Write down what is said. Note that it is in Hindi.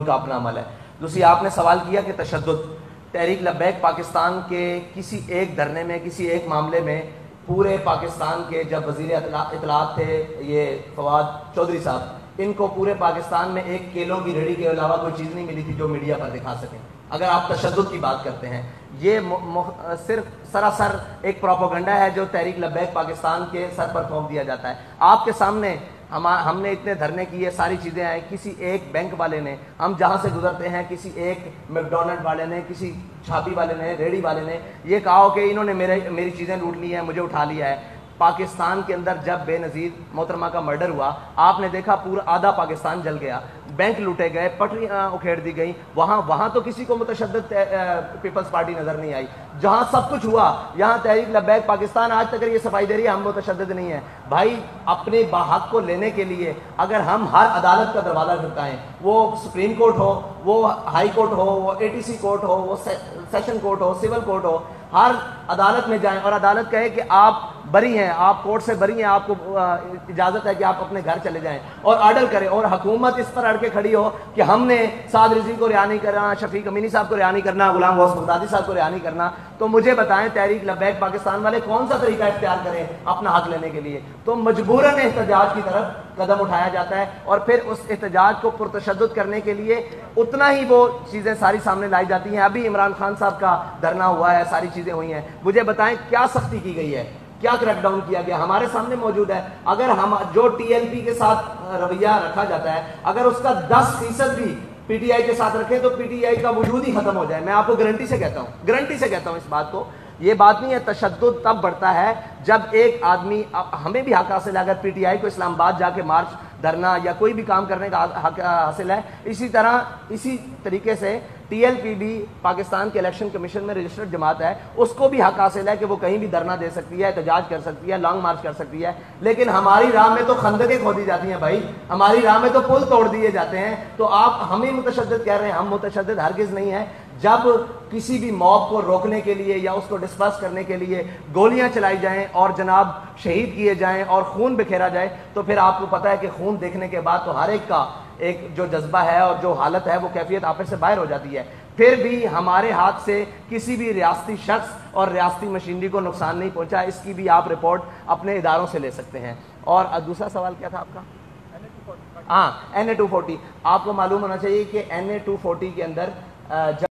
का अपना अमल है। दूसरी आपने सवाल किया कि तशद तहरीक लबैक पाकिस्तान के किसी एक धरने में, किसी एक मामले में पूरे पाकिस्तान के जब वज़ीर इतलात थे, ये फवाद चौधरी साहब, इनको पूरे पाकिस्तान में एक केलों की रेडी के अलावा कोई चीज़ नहीं मिली थी जो मीडिया पर दिखा सकें। अगर आप तशद की बात करते हैं, ये सिर्फ़, सरासर एक प्रोपोगंडा है जो तहरीक लबैक पाकिस्तान के सर पर थोप दिया जाता है। आपके सामने हम हमने इतने धरने किए, सारी चीज़ें आई। किसी एक बैंक वाले ने, हम जहाँ से गुजरते हैं, किसी एक मैकडोनल्ड वाले ने, किसी छापी वाले ने रेडी वाले ने, ये कहा हो कि इन्होंने मेरे, मेरी चीज़ें लूट ली हैं, मुझे उठा लिया है। पाकिस्तान के अंदर जब बेनज़ीर मोहतरमा का मर्डर हुआ, आपने देखा पूरा आधा पाकिस्तान जल गया। बैंक लूटे गए पटरियाँ उखेड़ दी गई। वहाँ वहाँ तो किसी को मुतशद पीपल्स पार्टी नज़र नहीं आई। जहाँ सब कुछ हुआ यहाँ तहरीक लबैक पाकिस्तान आज तक ये सफ़ाई दे रही है हम मुतशद नहीं है। भाई अपने बाहक को लेने के लिए अगर हम हर अदालत का दरवाज़ा खटकाएँ वो सुप्रीम कोर्ट हो वो हाई कोर्ट हो वो एटीसी कोर्ट हो वो से, सेशन कोर्ट हो सिविल कोर्ट हो हर अदालत में जाएँ। और अदालत कहे कि आप बरी हैं आप कोर्ट से बरी हैं आपको इजाज़त है कि आप अपने घर चले जाएँ। और ऑर्डर करें। और हुकूमत इस पर अड़के खड़ी हो कि हमने साद रिजी को रिहा नहीं करना, शफीक अमीनी साहब को रिहा नहीं करना, गुलाम गौस बगदादी साहब को रिहा नहीं करना। तो मुझे बताएँ, तहरीक लबैक पाकिस्तान वाले कौन सा तरीका इख्तियार करें अपना हक लेने के लिए? तो मजबूरन एहतजाज की तरफ़ कदम उठाया जाता है और फिर उस एहतजाज को पुरतशद करने के लिए उतना ही वो चीज़ें सारी सामने लाई जाती हैं। अभी इमरान खान साहब का धरना हुआ है, सारी चीज़ें हुई हैं। मुझे बताएँ, क्या सख्ती की गई है? क्या क्रैकडाउन किया गया? हमारे सामने मौजूद है। अगर हम, जो टीएलपी के साथ रवैया रखा जाता है, अगर उसका दस फ़ीसद भी पीटीआई के साथ रखें तो पीटीआई का वजूद ही खत्म हो जाए। मैं आपको गारंटी से कहता हूँ गारंटी से कहता हूँ इस बात को। ये बात नहीं है तशद तब बढ़ता है जब एक आदमी हमें भी हक हासिल है अगर पीटीआई को इस्लामाबाद जाके मार्च धरना या कोई भी काम करने का हक हासिल है। इसी तरह, इसी तरीके से टीएलपी भी पाकिस्तान के इलेक्शन कमीशन में रजिस्टर्ड जमात है, उसको भी हक हासिल है कि वो कहीं भी धरना दे सकती है, एहतजाज कर सकती है, लॉन्ग मार्च कर सकती है। लेकिन हमारी राह में तो खंदकें खोदी जाती हैं भाई। हमारी राह में तो पुल तोड़ दिए जाते हैं। तो आप, हम ही मुतशद कह रहे हैं, हम मुतशद हरगिज नहीं है। जब किसी भी मॉब को रोकने के लिए या उसको डिस्पर्स करने के लिए गोलियाँ चलाई जाएँ और जनाब शहीद किए जाएँ और खून बिखेरा जाए तो फिर आपको पता है कि खून देखने के बाद तो हर एक का एक जो जज्बा है और जो हालत है वो कैफियत आपस से बाहर हो जाती है। फिर भी हमारे हाथ से किसी भी रियासती शख्स और रियासती मशीनरी को नुकसान नहीं पहुँचा इसकी भी आप रिपोर्ट अपने इदारों से ले सकते हैं। और दूसरा सवाल क्या था आपका? हाँ एन ए टू फोर्टी आपको मालूम होना चाहिए कि एन ए टू फोर्टी के अंदर